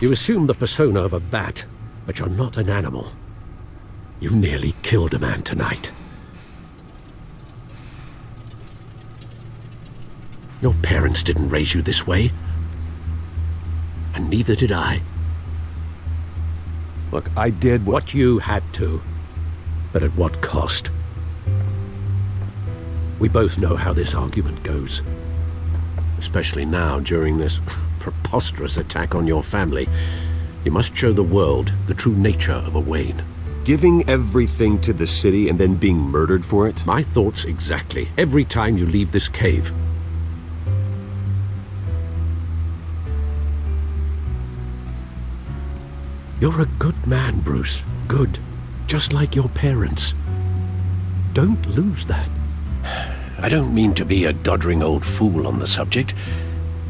You assume the persona of a bat, but you're not an animal. You nearly killed a man tonight. Your parents didn't raise you this way. And neither did I. Look, I did what... What you had to. But at what cost? We both know how this argument goes. Especially now, during this preposterous attack on your family. You must show the world the true nature of a Wayne. Giving everything to the city and then being murdered for it? My thoughts exactly. Every time you leave this cave. You're a good man, Bruce. Good. Just like your parents. Don't lose that. I don't mean to be a doddering old fool on the subject,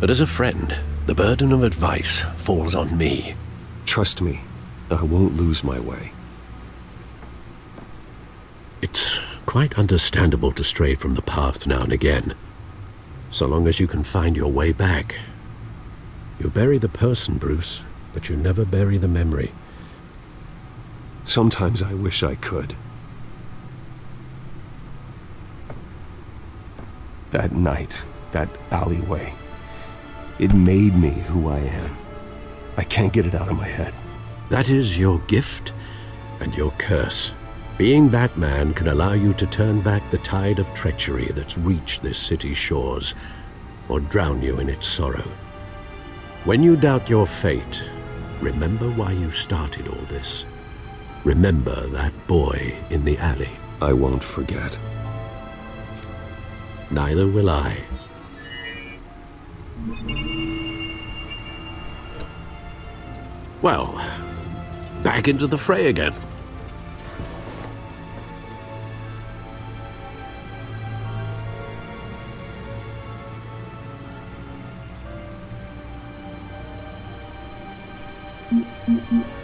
but as a friend, the burden of advice falls on me. Trust me, I won't lose my way. It's quite understandable to stray from the path now and again, so long as you can find your way back. You bury the person, Bruce, but you never bury the memory. Sometimes I wish I could. That night, that alleyway, it made me who I am. I can't get it out of my head. That is your gift and your curse. Being Batman can allow you to turn back the tide of treachery that's reached this city's shores, or drown you in its sorrow. When you doubt your fate, remember why you started all this. Remember that boy in the alley. I won't forget. Neither will I. Well, back into the fray again. Well,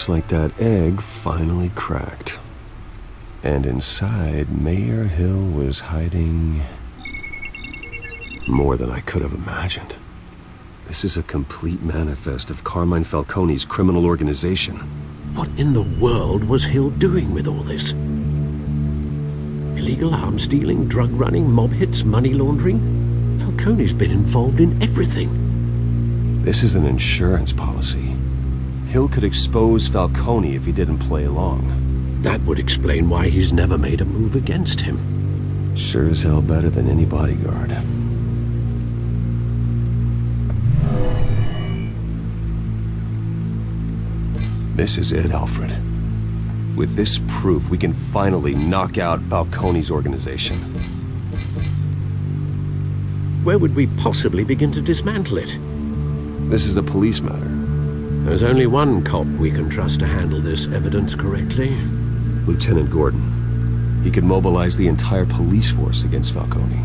looks like that egg finally cracked. And inside, Mayor Hill was hiding... more than I could have imagined. This is a complete manifest of Carmine Falcone's criminal organization. What in the world was Hill doing with all this? Illegal arms dealing, drug running, mob hits, money laundering? Falcone's been involved in everything. This is an insurance policy. Hill could expose Falcone if he didn't play along. That would explain why he's never made a move against him. Sure as hell better than any bodyguard. This is it, Alfred. With this proof, we can finally knock out Falcone's organization. Where would we possibly begin to dismantle it? This is a police matter. There's only one cop we can trust to handle this evidence correctly. Lieutenant Gordon. He could mobilize the entire police force against Falcone.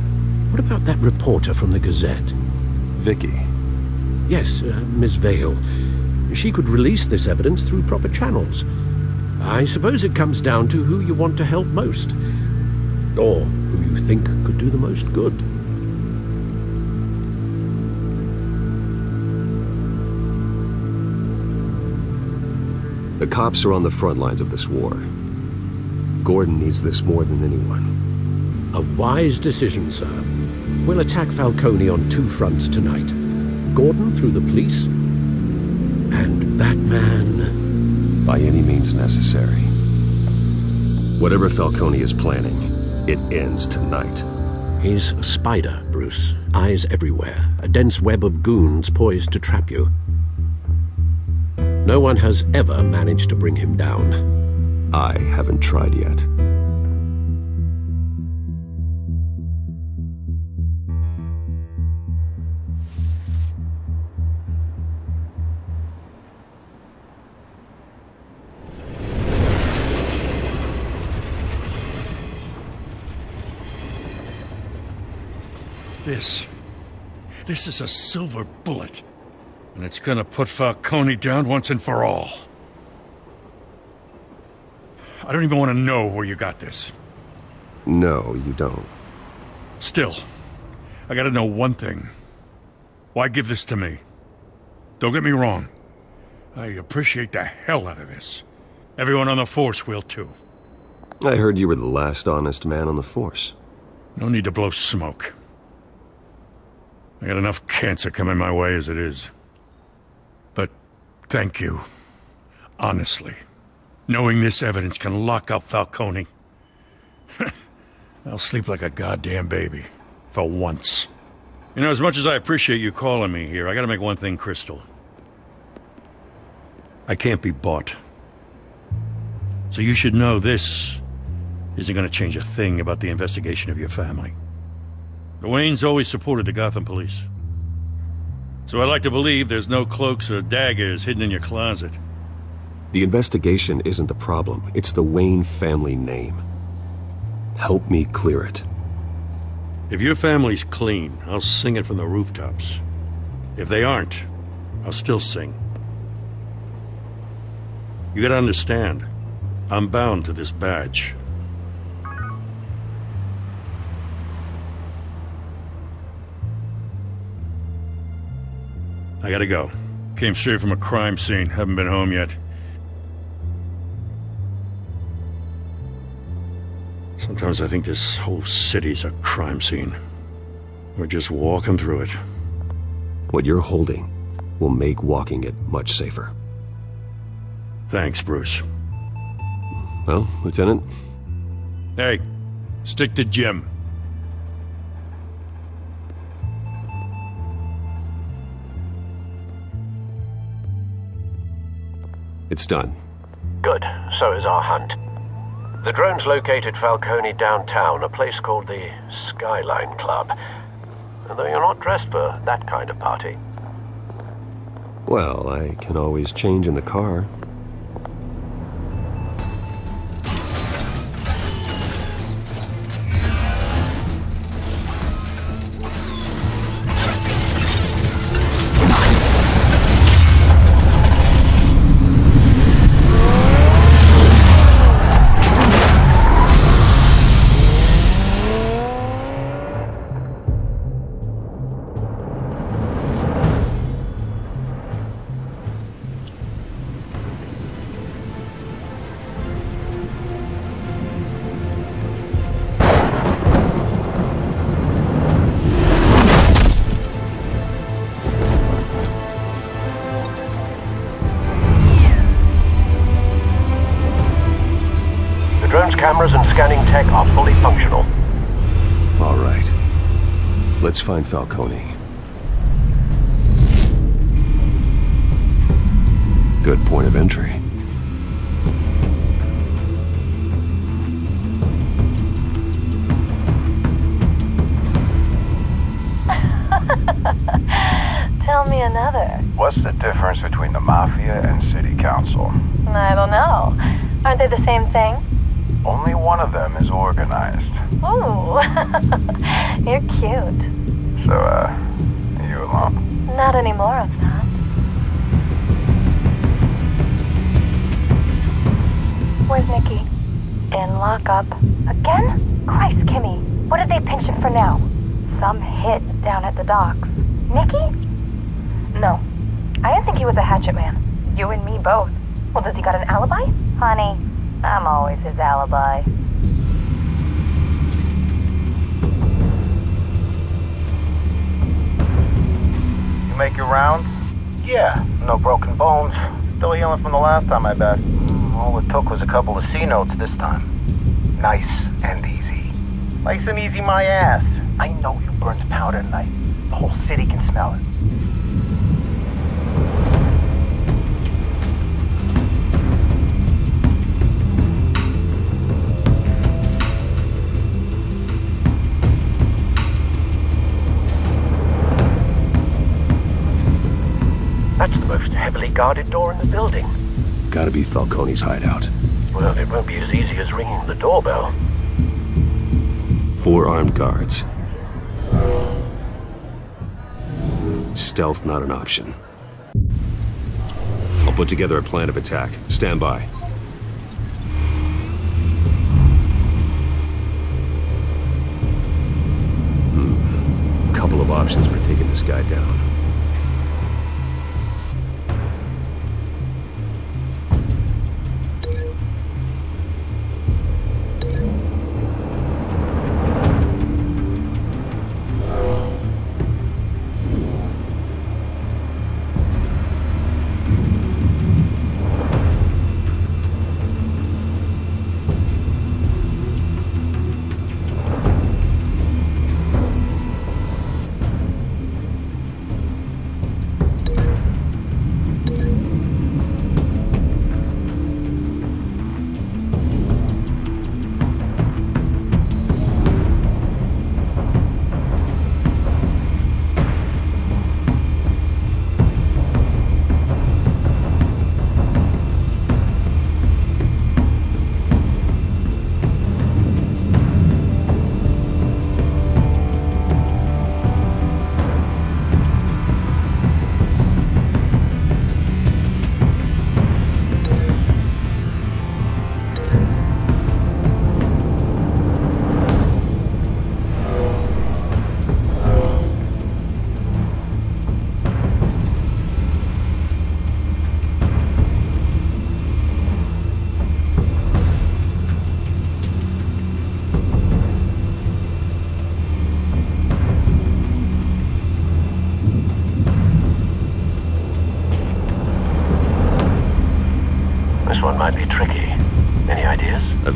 What about that reporter from the Gazette? Vicki. Yes, uh, Miss Vale. She could release this evidence through proper channels. I suppose it comes down to who you want to help most. Or who you think could do the most good. The cops are on the front lines of this war. Gordon needs this more than anyone. A wise decision, sir. We'll attack Falcone on two fronts tonight. Gordon through the police, and Batman... By any means necessary. Whatever Falcone is planning, it ends tonight. He's a spider, Bruce. Eyes everywhere. A dense web of goons poised to trap you. No one has ever managed to bring him down. I haven't tried yet. This. This is a silver bullet. And it's gonna put Falcone down once and for all. I don't even want to know where you got this. No, you don't. Still, I gotta know one thing. Why give this to me? Don't get me wrong. I appreciate the hell out of this. Everyone on the Force will too. I heard you were the last honest man on the Force. No need to blow smoke. I got enough cancer coming my way as it is. Thank you. Honestly. Knowing this evidence can lock up Falcone. I'll sleep like a goddamn baby. For once. You know, as much as I appreciate you calling me here, I gotta make one thing crystal. I can't be bought. So you should know this isn't gonna change a thing about the investigation of your family. The Waynes always supported the Gotham police. So I like to believe there's no cloaks or daggers hidden in your closet. The investigation isn't the problem, it's the Wayne family name. Help me clear it. If your family's clean, I'll sing it from the rooftops. If they aren't, I'll still sing. You gotta understand, I'm bound to this badge. I gotta go. Came straight from a crime scene, haven't been home yet. Sometimes I think this whole city's a crime scene. We're just walking through it. What you're holding will make walking it much safer. Thanks, Bruce. Well, Lieutenant? Hey, stick to Jim. It's done. Good. So is our hunt. The drones located Falcone downtown, a place called the Skyline Club. Though you're not dressed for that kind of party. Well, I can always change in the car. Cameras and scanning tech are fully functional. All right. Let's find Falcone. Good point of entry. Tell me another. What's the difference between the Mafia and City Council? I don't know. Aren't they the same thing? Only one of them is organized. Ooh, you're cute. So, uh, are you alone? Not anymore, I'm not. Where's Nikki? In lockup. Again? Christ, Kimmy. What did they pinch him for now? Some hit down at the docks. Nikki? No. I didn't think he was a hatchet man. You and me both. Well, does he got an alibi? Honey, I'm always his alibi. You make your rounds? Yeah, no broken bones. Still healing from the last time, I bet. Mm, all it took was a couple of C notes this time. Nice and easy. Nice and easy, my ass. I know you burned powder tonight. The whole city can smell it. Guarded door in the building. Gotta be Falcone's hideout. Well, it won't be as easy as ringing the doorbell. Four armed guards. Stealth not an option. I'll put together a plan of attack. Stand by. Hmm. Couple of options for taking this guy down.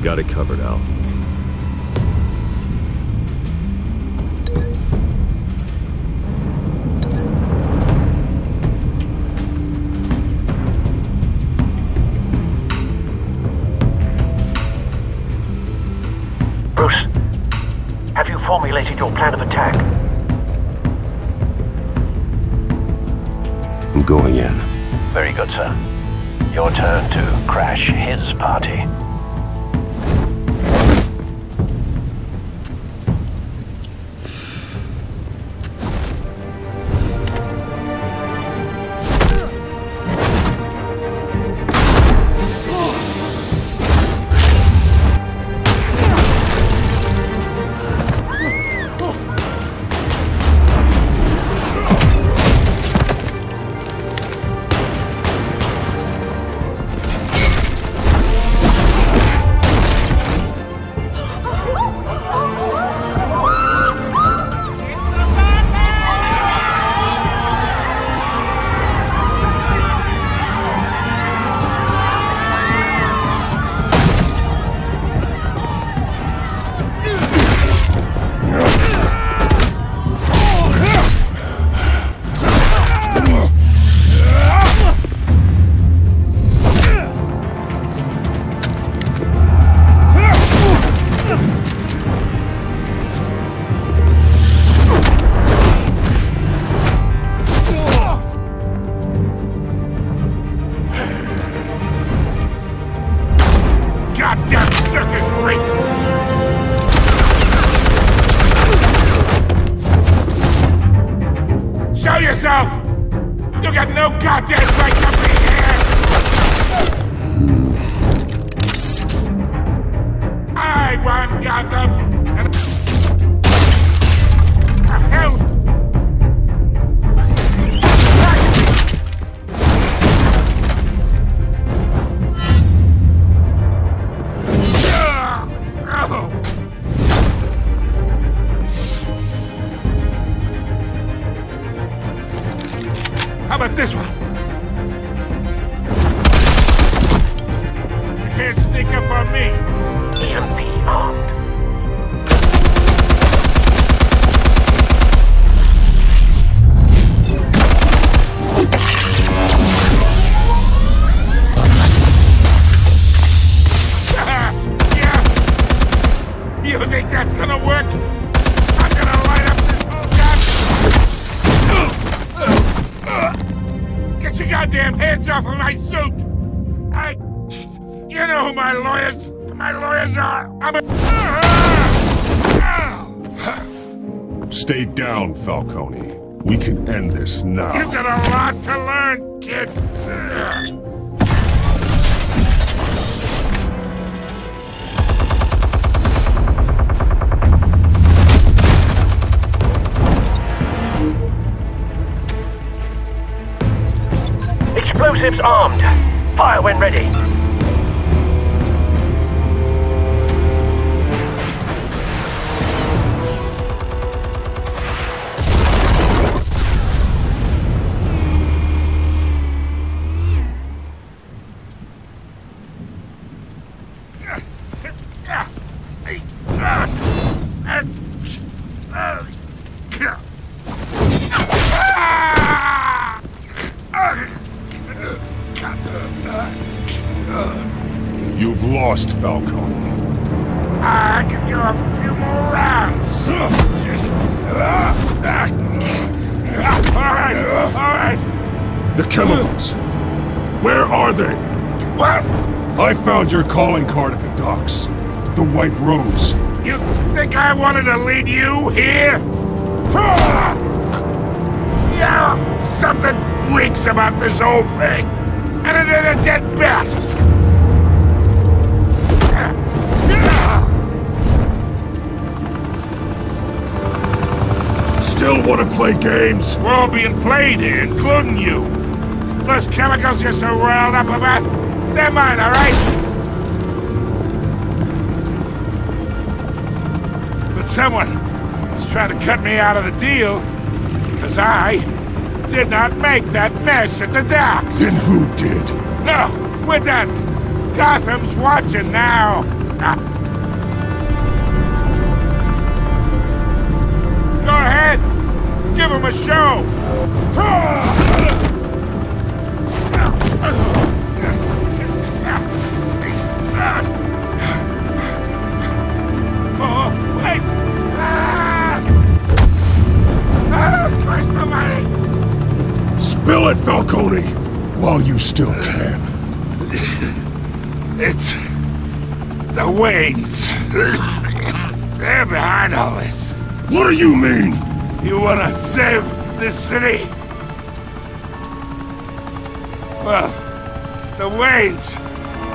Got it covered, Al. Bruce, have you formulated your plan of attack? I'm going in. Very good, sir. Your turn to crash his party. Yourself! You got no goddamn right to be here! I run Gotham! And... The hell! A. Stay down, Falcone. We can end this now. You got a lot to learn, kid. Explosives armed. Fire when ready. The chemicals. Where are they? What? I found your calling card at the docks. The White Rose. You think I wanted to lead you here? Yeah, something reeks about this whole thing. And it is a dead bat. still want to play games? We're all being played here, including you. Those chemicals you're so riled up about, they're mine, all right? But someone is trying to cut me out of the deal because I did not make that mess at the docks. Then who did? No, we're done. Gotham's watching now. Ah. Go ahead. Give him a show. Oh, Spill it, Falcone, while you still can. It's... the Waynes. They're behind all this. What do you mean? You wanna save this city? Well, the Waynes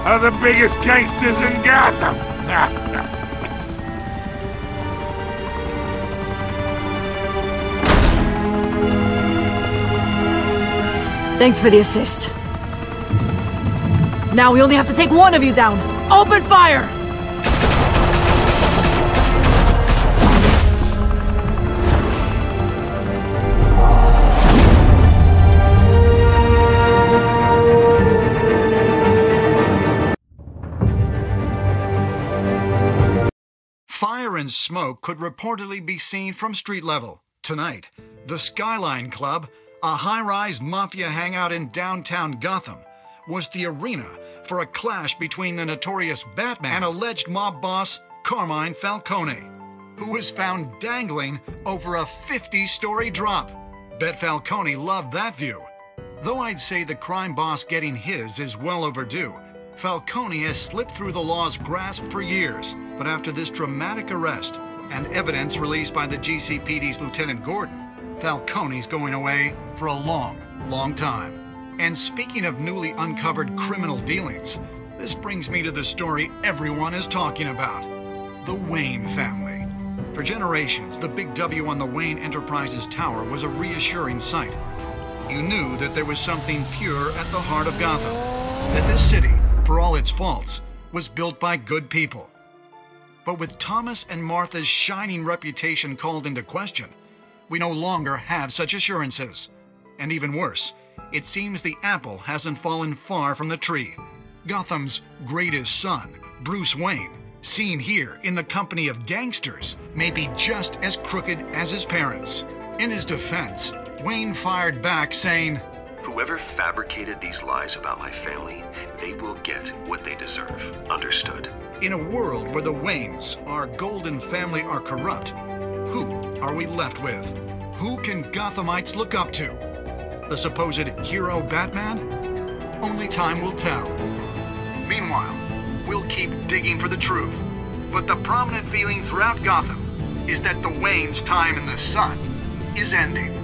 are the biggest gangsters in Gotham. Thanks for the assist. Now we only have to take one of you down. Open fire! Fire and smoke could reportedly be seen from street level. Tonight, the Skyline Club, a high rise mafia hangout in downtown Gotham, was the arena for a clash between the notorious Batman and alleged mob boss Carmine Falcone, who was found dangling over a 50 story drop. Bet Falcone loved that view. Though I'd say the crime boss getting his is well overdue, Falcone has slipped through the law's grasp for years, but after this dramatic arrest and evidence released by the GCPD's Lieutenant Gordon, Falcone's going away for a long, long time. And speaking of newly uncovered criminal dealings, this brings me to the story everyone is talking about the Wayne family. For generations, the big W on the Wayne Enterprises Tower was a reassuring sight. You knew that there was something pure at the heart of Gotham, that this city for all its faults, was built by good people. But with Thomas and Martha's shining reputation called into question, we no longer have such assurances. And even worse, it seems the apple hasn't fallen far from the tree. Gotham's greatest son, Bruce Wayne, seen here in the company of gangsters, may be just as crooked as his parents. In his defense, Wayne fired back saying, Whoever fabricated these lies about my family, they will get what they deserve. Understood? In a world where the Waynes, our golden family, are corrupt, who are we left with? Who can Gothamites look up to? The supposed hero Batman? Only time will tell. Meanwhile, we'll keep digging for the truth. But the prominent feeling throughout Gotham is that the Wayne's time in the sun is ending.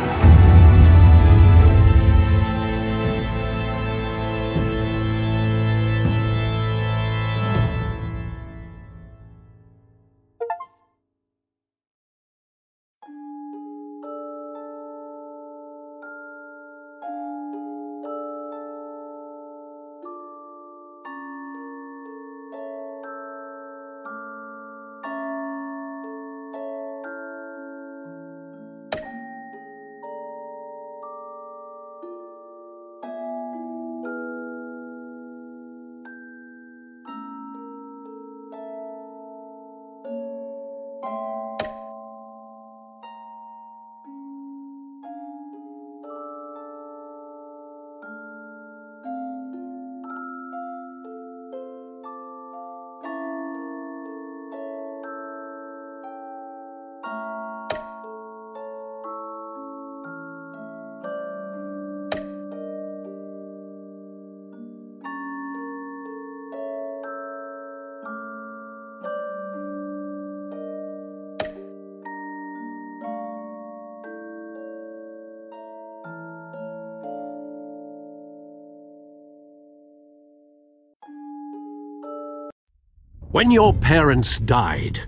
When your parents died,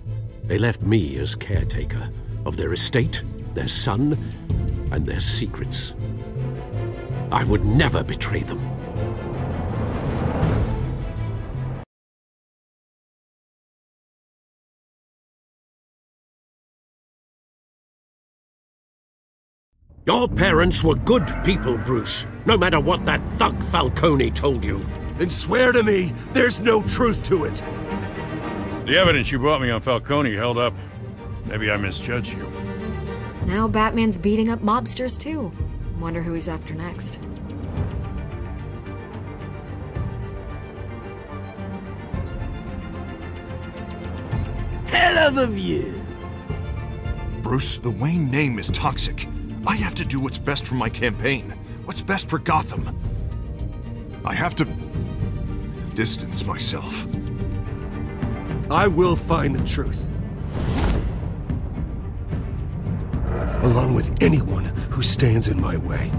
they left me as caretaker of their estate, their son, and their secrets. I would never betray them. Your parents were good people, Bruce, no matter what that thug Falcone told you. Then swear to me there's no truth to it. The evidence you brought me on Falcone held up. Maybe I misjudged you. Now Batman's beating up mobsters too. Wonder who he's after next. Hell of a view. Bruce, the Wayne name is toxic. I have to do what's best for my campaign. What's best for Gotham. I have to distance myself. I will find the truth. Along with anyone who stands in my way.